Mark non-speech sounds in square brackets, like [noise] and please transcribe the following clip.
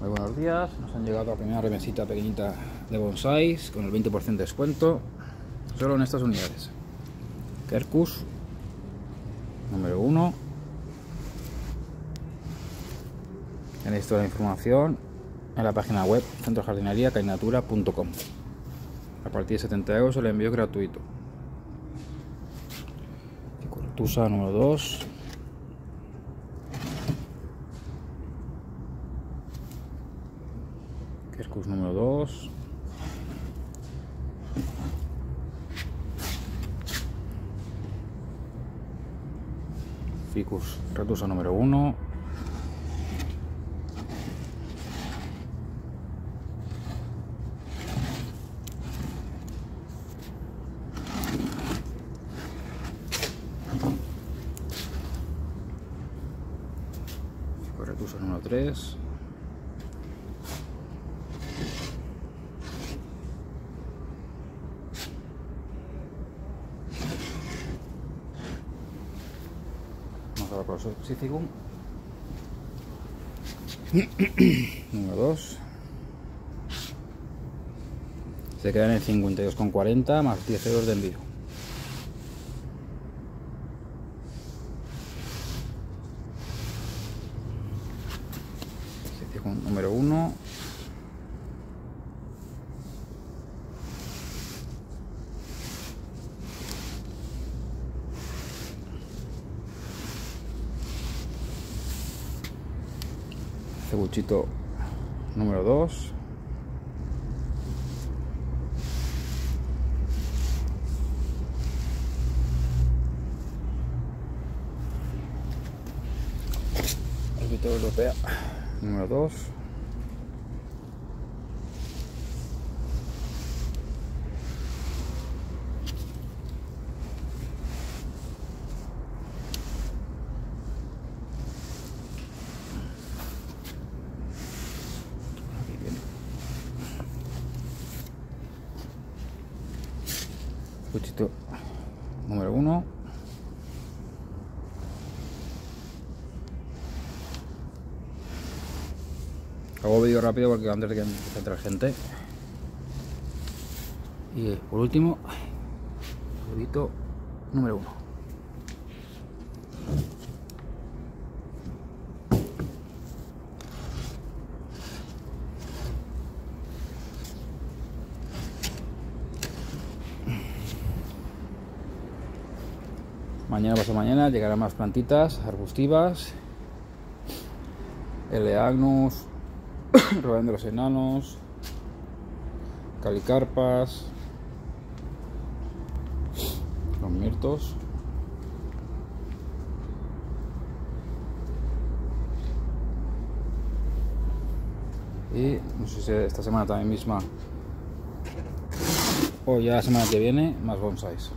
Muy buenos días, nos han llegado la primera remesita pequeñita de bonsais con el 20% de descuento solo en estas unidades. Kerkus número 1. Tenéis toda la información en la página web centrojardinería.cainatura.com. A partir de 70 euros el envío gratuito. Cortusa número 2. Kerkus número 2. Ficus Retusa número 1. Ficus Retusa número 3. Vamos a ver por el Pacificum. Número 2. Se quedan en 52,40 más 10 euros de envío. Número 1. Cebuchito número 2 Árbitro europea número 2 Aquí viene. Cuchito número uno. Hago vídeo rápido porque antes de que empiece a entrar gente. Y por último, huevito número uno. Mañana pasado mañana llegarán más plantitas arbustivas. Eleagnus, [coughs] Robén de los enanos, calicarpas, los mirtos. Y no sé si esta semana también misma o ya la semana que viene más bonsais.